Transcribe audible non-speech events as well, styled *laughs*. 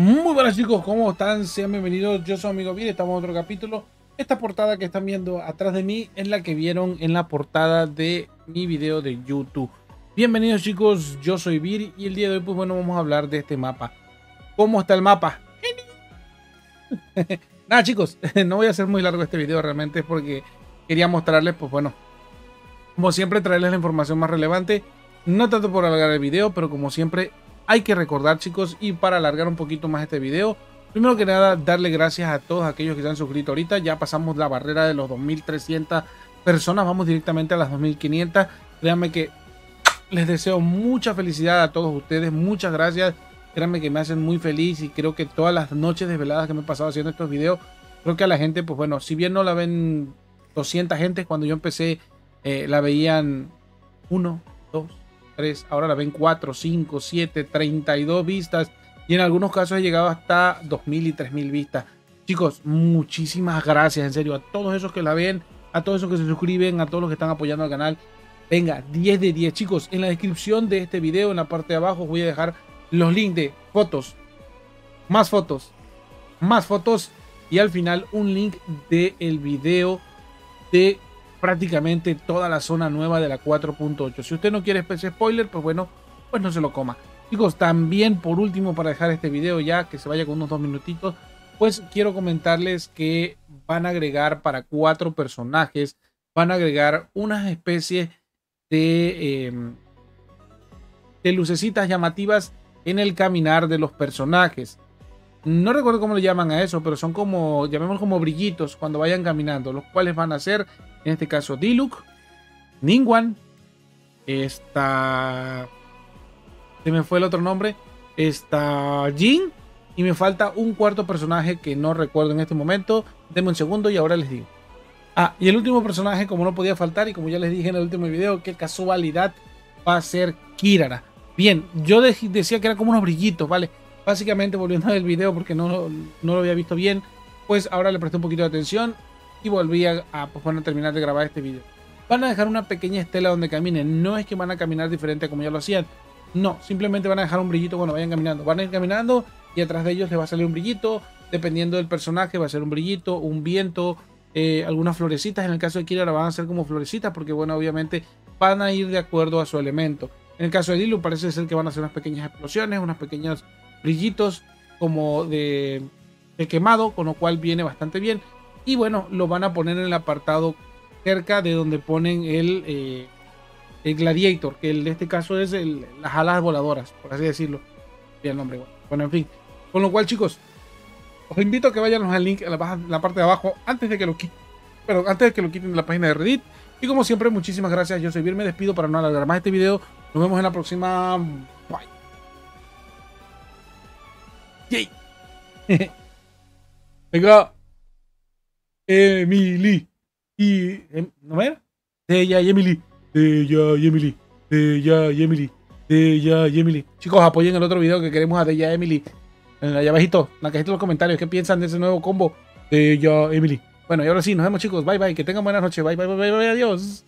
Muy buenas chicos, ¿cómo están? Sean bienvenidos, yo soy amigo Vir, estamos en otro capítulo. Esta portada que están viendo atrás de mí es la que vieron en la portada de mi video de YouTube. Bienvenidos chicos, yo soy Vir y el día de hoy pues bueno vamos a hablar de este mapa. ¿Cómo está el mapa? *laughs* Nada chicos, *laughs* no voy a hacer muy largo este video realmente porque quería mostrarles pues bueno, como siempre traerles la información más relevante. No tanto por alargar el video, pero como siempre hay que recordar chicos y para alargar un poquito más este video primero que nada darle gracias a todos aquellos que se han suscrito ahorita. Ya pasamos la barrera de los 2300 personas vamos directamente a las 2500 créanme que les deseo mucha felicidad a todos ustedes muchas gracias. Créanme que me hacen muy feliz y creo que todas las noches desveladas que me he pasado haciendo estos videos creo que a la gente pues bueno si bien no la ven 200 gente cuando yo empecé eh, la veían 1 2 ahora la ven 4, 5, 7, 32 vistas y en algunos casos he llegado hasta 2000 y 3000 vistas. Chicos, muchísimas gracias, en serio, a todos esos que la ven, a todos esos que se suscriben, a todos los que están apoyando al canal. Venga, 10 de 10. Chicos, en la descripción de este video, en la parte de abajo, voy a dejar los links de fotos, más fotos, más fotos y al final un link del el video de prácticamente toda la zona nueva de la 4.8. Si usted no quiere especie spoiler, pues bueno, pues no se lo coma. Chicos, también por último, para dejar este video ya, que se vaya con unos dos minutitos, pues quiero comentarles que van a agregar para cuatro personajes, van a agregar unas especies de, em, de lucecitas llamativas en el caminar de los personajes. No recuerdo cómo le llaman a eso, pero son como, llamémoslo como brillitos cuando vayan caminando, los cuales van a ser en este caso Diluc, Ningwan, está... Se me fue el otro nombre. Está Jin. Y me falta un cuarto personaje que no recuerdo en este momento. Denme un segundo y ahora les digo. Ah, y el último personaje, como no podía faltar, y como ya les dije en el último video, qué casualidad va a ser Kirara. Bien, yo decía que era como unos brillitos, ¿vale? Básicamente, volviendo al video porque no, no lo había visto bien, pues ahora le presté un poquito de atención y volví a, pues, bueno, terminar de grabar este video. Van a dejar una pequeña estela donde caminen. No es que van a caminar diferente como ya lo hacían. No, simplemente van a dejar un brillito cuando vayan caminando. Van a ir caminando y atrás de ellos les va a salir un brillito. Dependiendo del personaje va a ser un brillito, un viento, eh, algunas florecitas. En el caso de Kira van a ser como florecitas porque bueno, obviamente van a ir de acuerdo a su elemento. En el caso de Dilu parece ser que van a ser unas pequeñas explosiones, unos pequeños brillitos como de quemado, con lo cual viene bastante bien. Y bueno, lo van a poner en el apartado cerca de donde ponen el, eh, Gladiator, que en este caso es las alas voladoras, por así decirlo. el nombre. Bueno, en fin. Con lo cual, chicos, os invito a que vayan al link en la, parte de abajo antes de que lo quiten. Pero antes de que lo quiten de la página de Reddit. Y como siempre, muchísimas gracias. Yo soy Vir, me despido para no alargar más este video. Nos vemos en la próxima. Bye. Yay. *laughs* Venga. Emily. Y. Em, ¿No ver? De ella y Emily. De ella y Emily. De ella y Emily. De ella y Emily. Chicos, apoyen el otro video que queremos a De ella Emily. Allá abajito, en la cajita de los comentarios. ¿Qué piensan de ese nuevo combo? De ella Emily. Bueno, y ahora sí, nos vemos chicos. Bye bye. Que tengan buenas noches. Bye bye bye. bye adiós.